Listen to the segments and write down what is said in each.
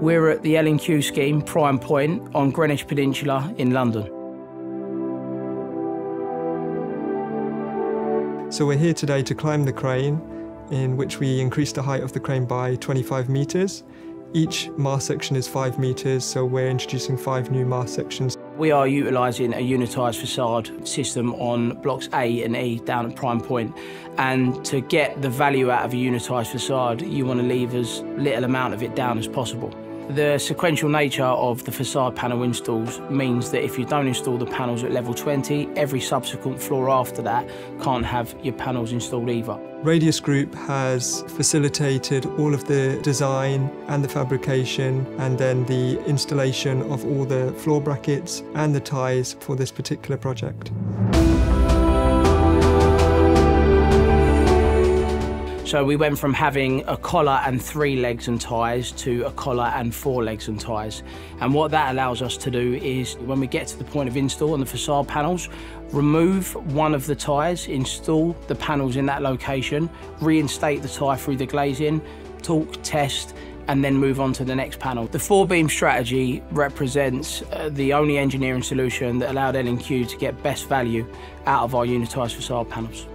We're at the L&Q scheme, Prime Point, on Greenwich Peninsula in London. So we're here today to climb the crane, in which we increase the height of the crane by 25 metres. Each mast section is 5 metres, so we're introducing five new mast sections. We are utilising a unitised facade system on blocks A and E down at Prime Point. And to get the value out of a unitised facade, you want to leave as little amount of it down as possible. The sequential nature of the facade panel installs means that if you don't install the panels at level 20, every subsequent floor after that can't have your panels installed either. Radius Group has facilitated all of the design and the fabrication and then the installation of all the floor brackets and the ties for this particular project. So we went from having a collar and three legs and ties to a collar and four legs and ties. And what that allows us to do is, when we get to the point of install on the facade panels, remove one of the ties, install the panels in that location, reinstate the tie through the glazing, torque, test, and then move on to the next panel. The four beam strategy represents uh, the only engineering solution that allowed L&Q to get best value out of our unitised facade panels.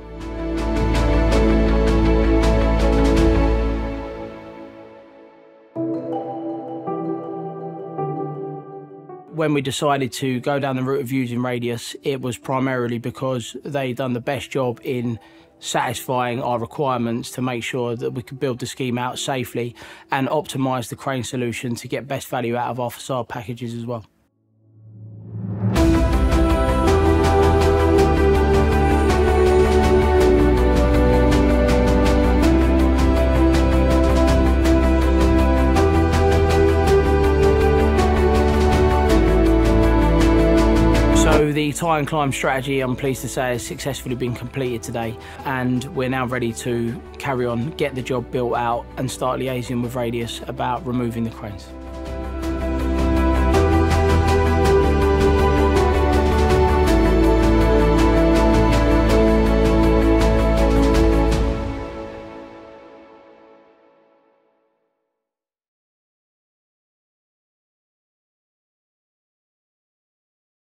When we decided to go down the route of using Radius, it was primarily because they'd done the best job in satisfying our requirements to make sure that we could build the scheme out safely and optimise the crane solution to get best value out of our facade packages as well. The tie and climb strategy, I'm pleased to say, has successfully been completed today, and we're now ready to carry on, get the job built out, and start liaising with Radius about removing the cranes.